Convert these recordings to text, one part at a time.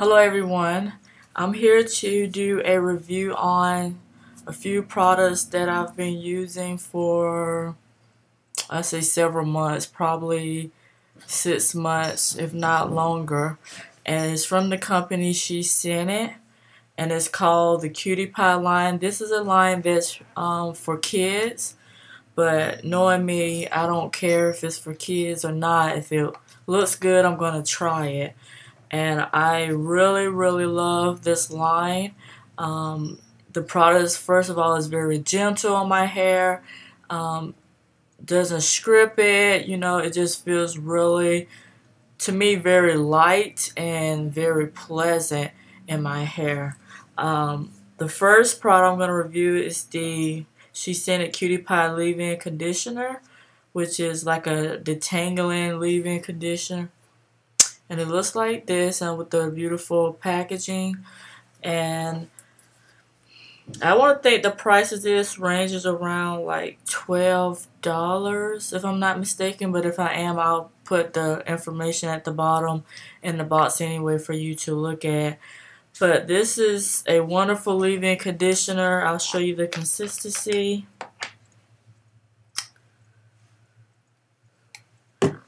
Hello everyone. I'm here to do a review on a few products that I've been using for I say several months, probably six months if not longer. And it's from the company SheScentIt and it's called the Cutie Pie line. This is a line that's um, for kids but knowing me, I don't care if it's for kids or not. If it looks good, I'm going to try it and I really really love this line. Um, the product first of all is very gentle on my hair. Um, doesn't strip it you know it just feels really to me very light and very pleasant in my hair. Um, the first product I'm going to review is the SheScentIt Cutie Pie leave-in conditioner which is like a detangling leave-in conditioner and it looks like this and with the beautiful packaging. And I want to think the price of this ranges around like $12 if I'm not mistaken. But if I am I'll put the information at the bottom in the box anyway for you to look at. But this is a wonderful leave-in conditioner. I'll show you the consistency.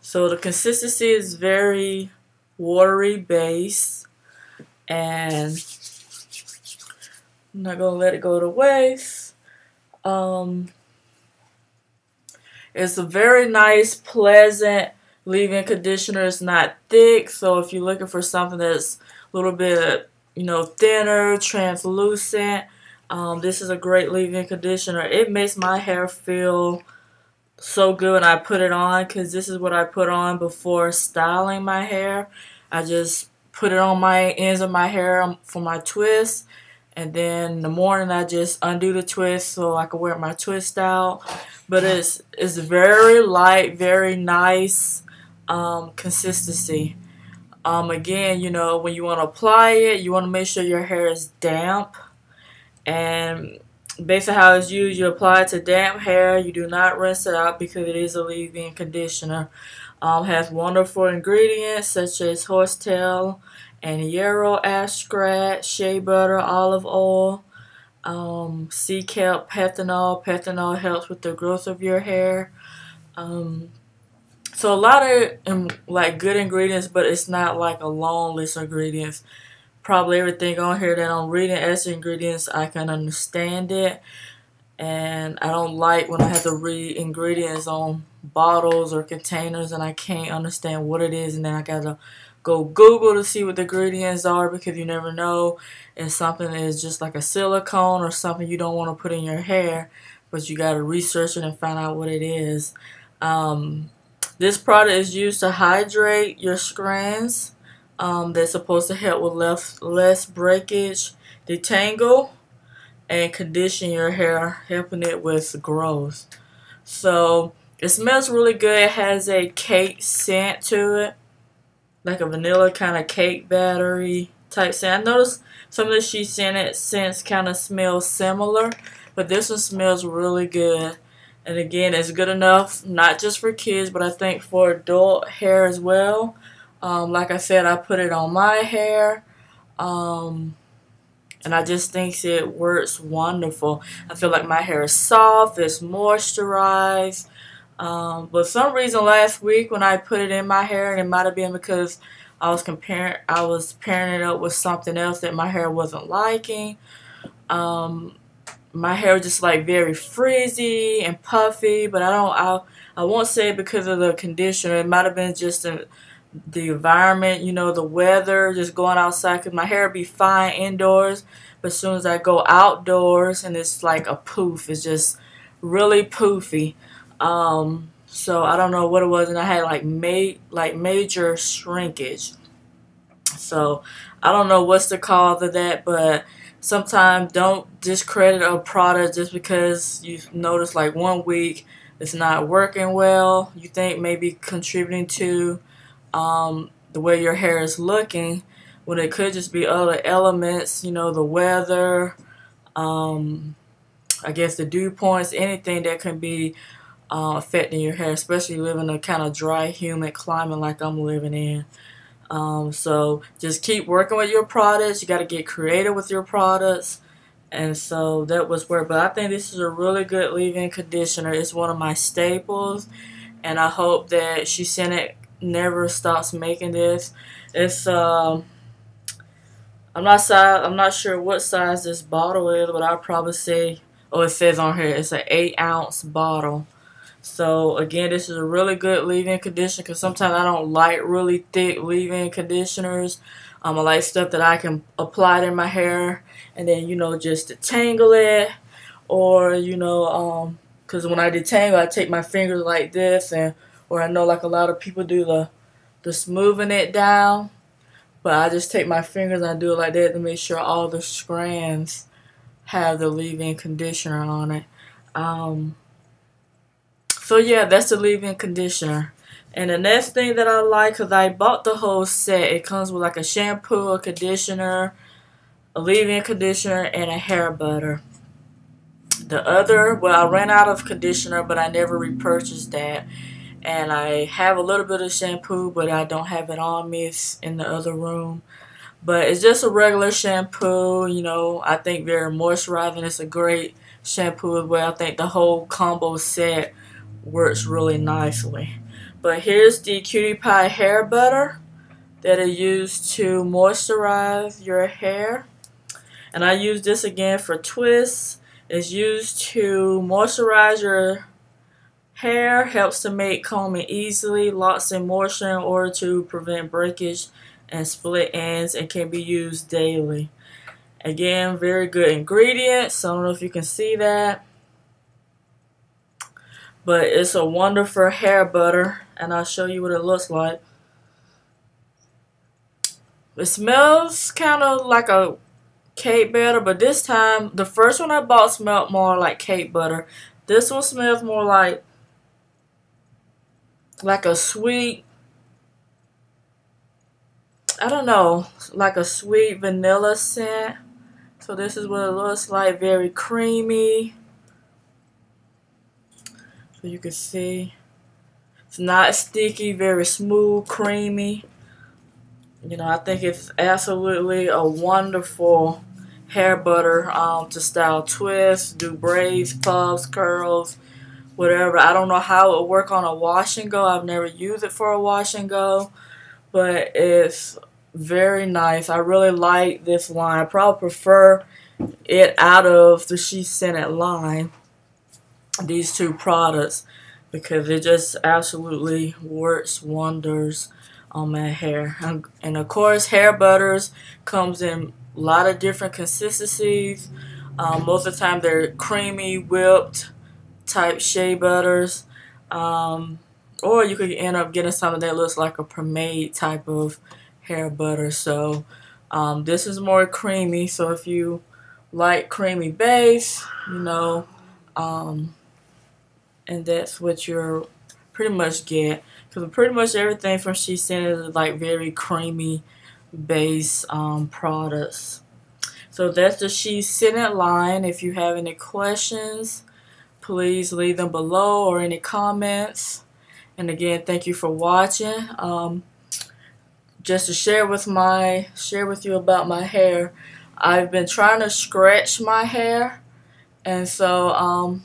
So the consistency is very watery base and I'm not gonna let it go to waste. Um, it's a very nice, pleasant leave-in conditioner. It's not thick, so if you're looking for something that's a little bit, you know, thinner, translucent, um, this is a great leave-in conditioner. It makes my hair feel so good when I put it on because this is what I put on before styling my hair. I just put it on my ends of my hair for my twist and then in the morning I just undo the twist so I can wear my twist out. But it's it's very light, very nice um, consistency. Um, again, you know, when you want to apply it, you want to make sure your hair is damp. And based on how it's used, you apply it to damp hair. You do not rinse it out because it is a leave-in conditioner. Um, has wonderful ingredients such as horsetail and yarrow extract, shea butter, olive oil, um, sea kelp, panthenol. Panthenol helps with the growth of your hair. Um, so a lot of um, like good ingredients, but it's not like a long list of ingredients probably everything on here that I'm reading as ingredients, I can understand it. And I don't like when I have to read ingredients on bottles or containers and I can't understand what it is and then I gotta go Google to see what the ingredients are because you never know if something is just like a silicone or something you don't want to put in your hair but you gotta research it and find out what it is. Um, this product is used to hydrate your strands um, that's supposed to help with less, less breakage, detangle, and condition your hair, helping it with growth. So it smells really good. It has a cake scent to it, like a vanilla kind of cake battery type scent. I noticed some of the SheScentIt scents kind of smell similar, but this one smells really good. And again, it's good enough, not just for kids, but I think for adult hair as well. Um, like I said, I put it on my hair. Um, and I just think it works wonderful. I feel like my hair is soft, it's moisturized. Um, but some reason last week when I put it in my hair, and it might have been because I was comparing, I was pairing it up with something else that my hair wasn't liking. Um, my hair was just like very frizzy and puffy, but I don't, I, I won't say because of the conditioner. It might have been just a, the environment, you know, the weather, just going outside because my hair be fine indoors. But as soon as I go outdoors and it's like a poof, it's just really poofy. Um, so I don't know what it was, and I had like ma like major shrinkage. So I don't know what's the cause of that, but sometimes don't discredit a product just because you notice like one week it's not working well. You think maybe contributing to um, the way your hair is looking when it could just be other elements, you know, the weather, um, I guess the dew points, anything that can be uh, affecting your hair, especially living in a kind of dry, humid climate like I'm living in. Um, so just keep working with your products. You got to get creative with your products. And so that was where, but I think this is a really good leave-in conditioner. It's one of my staples. And I hope that SheScentIt never stops making this. It's, um, I'm not size, I'm not sure what size this bottle is, but I'll probably say, oh, it says on here, it's an 8 ounce bottle. So again, this is a really good leave-in conditioner because sometimes I don't like really thick leave-in conditioners. Um, I like stuff that I can apply in my hair and then, you know, just detangle it or, you know, um, because when I detangle, I take my fingers like this and, or I know like a lot of people do the, the smoothing it down. But I just take my fingers and I do it like that to make sure all the strands have the leave-in conditioner on it. Um, so yeah, that's the leave-in conditioner. And the next thing that I like, because I bought the whole set, it comes with like a shampoo, a conditioner, a leave-in conditioner, and a hair butter. The other, well, I ran out of conditioner, but I never repurchased that. And I have a little bit of shampoo, but I don't have it on me. It's in the other room. But it's just a regular shampoo, you know, I think very moisturizing. It's a great shampoo as well. I think the whole combo set works really nicely. But here's the Cutie Pie hair butter that is used to moisturize your hair. And I use this again for twists. It's used to moisturize your hair, helps to make combing easily, locks in moisture in order to prevent breakage and split ends, and can be used daily. Again, very good ingredients. I don't know if you can see that. But it's a wonderful hair butter, and I'll show you what it looks like. It smells kind of like a cake butter, but this time, the first one I bought smelled more like cake butter. This one smells more like like a sweet, I don't know, like a sweet vanilla scent. So this is what it looks like, very creamy. So you can see it's not sticky, very smooth, creamy. You know, I think it's absolutely a wonderful hair butter um, to style twists, do braids, puffs, curls, whatever. I don't know how it would work on a wash and go. I've never used it for a wash and go, but it's very nice. I really like this line. I probably prefer it out of the SheScentIt line these two products because it just absolutely works wonders on my hair. And of course, hair butters comes in a lot of different consistencies. Um, most of the time, they're creamy, whipped type shea butters. Um, or you could end up getting something that looks like a pomade type of hair butter. So um, this is more creamy. So if you like creamy base, you know, um, and that's what you're pretty much get because pretty much everything from SheScentIt is like very creamy base um, products so that's the SheScentIt line if you have any questions please leave them below or any comments. And again thank you for watching. Um, just to share with my share with you about my hair. I've been trying to scratch my hair. And so um,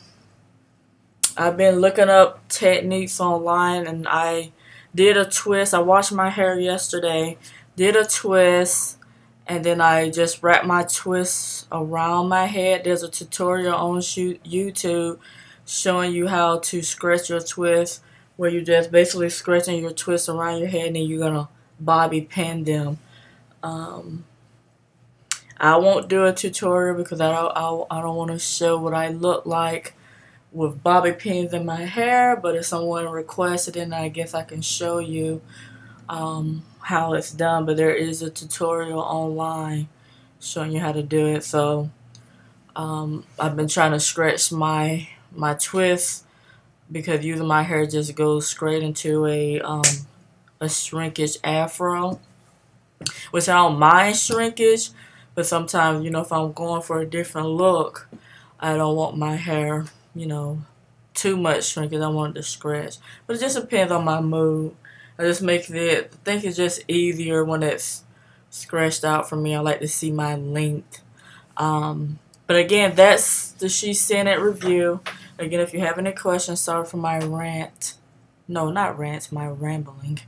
I've been looking up techniques online and I did a twist. I washed my hair yesterday, did a twist, and then I just wrap my twists around my head. There's a tutorial on YouTube showing you how to scratch your twist where you're just basically scratching your twists around your head and then you're going to bobby pin them. Um, I won't do a tutorial because I don't, I, I don't want to show what I look like with bobby pins in my hair, but if someone requested it, I guess I can show you um, how it's done. But there is a tutorial online showing you how to do it. So um, I've been trying to scratch my my twist because using my hair just goes straight into a um, a shrinkage afro, which I don't mind shrinkage, but sometimes you know if I'm going for a different look, I don't want my hair you know, too much shrinkage. I wanted to scratch. But it just depends on my mood. I just make it, I think it's just easier when it's scratched out for me. I like to see my length. Um, but again, that's the SheScentIt review. Again, if you have any questions, sorry for my rant. No, not rant, my rambling.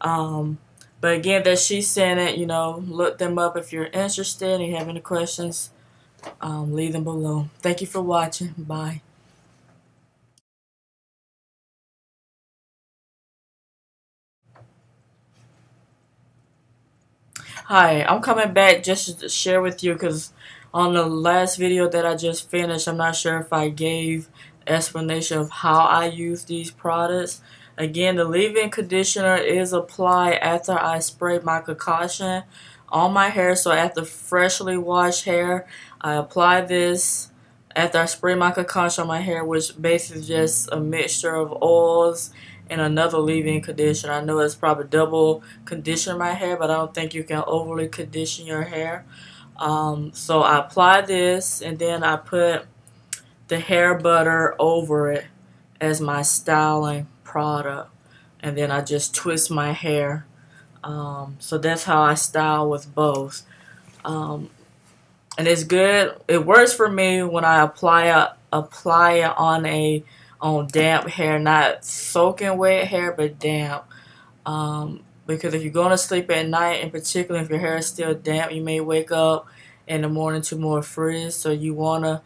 Um, but again, that SheScentIt, you know, look them up if you're interested and you have any questions. Um, leave them below. Thank you for watching. Bye. Hi, I'm coming back just to share with you because on the last video that I just finished, I'm not sure if I gave explanation of how I use these products. Again, the leave-in conditioner is applied after I spray my concoction on my hair. So after freshly washed hair, I apply this after I spray my concoction on my hair, which basically just a mixture of oils and another leave-in conditioner. I know it's probably double condition my hair, but I don't think you can overly condition your hair. Um, so I apply this and then I put the hair butter over it as my styling product. And then I just twist my hair. Um, so that's how I style with both. Um, and it's good. It works for me when I apply a, apply it on a on damp hair, not soaking wet hair, but damp. Um, because if you're going to sleep at night, in particular, if your hair is still damp, you may wake up in the morning to more frizz. So you want to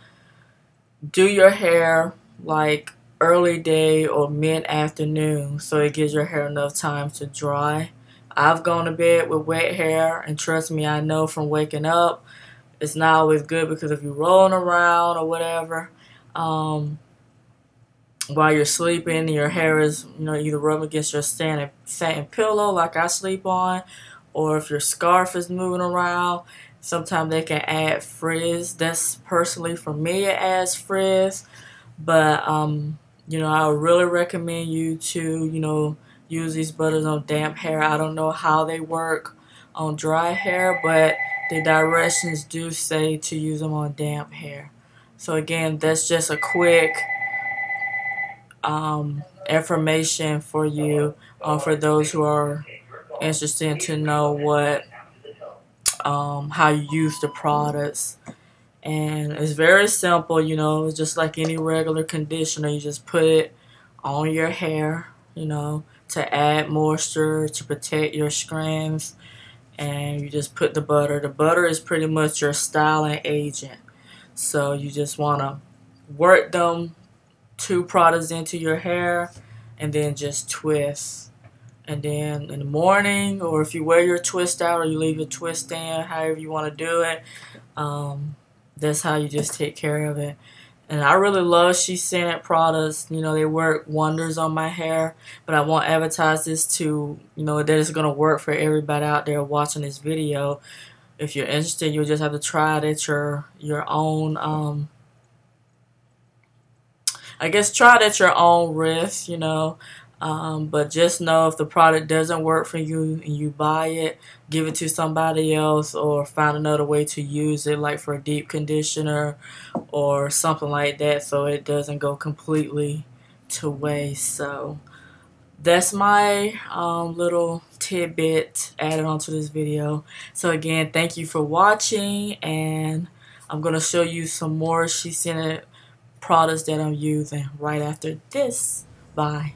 do your hair like early day or mid-afternoon so it gives your hair enough time to dry. I've gone to bed with wet hair, and trust me, I know from waking up, it's not always good because if you're rolling around or whatever, um, while you're sleeping, your hair is, you know, either rubbing against your satin, satin pillow like I sleep on, or if your scarf is moving around, sometimes they can add frizz. That's personally for me, it adds frizz. But, um, you know, I would really recommend you to, you know, use these butters on damp hair. I don't know how they work on dry hair, but the directions do say to use them on damp hair. So again, that's just a quick um, information for you, uh, for those who are interested to know what, um, how you use the products. And it's very simple, you know, it's just like any regular conditioner. You just put it on your hair, you know, to add moisture, to protect your strands. And you just put the butter. The butter is pretty much your styling agent. So you just want to work them two products into your hair and then just twist. And then in the morning, or if you wear your twist out or you leave your twist in, however you want to do it, um, that's how you just take care of it. And I really love SheScentIt products. You know, they work wonders on my hair. But I won't advertise this to, you know, that it's going to work for everybody out there watching this video. If you're interested, you'll just have to try it at your, your own um, I guess try it at your own risk, you know. Um, but just know if the product doesn't work for you and you buy it, give it to somebody else or find another way to use it, like for a deep conditioner or something like that, so it doesn't go completely to waste. So that's my um, little tidbit added onto this video. So again, thank you for watching, and I'm going to show you some more SheScentIt products that I'm using right after this. Bye.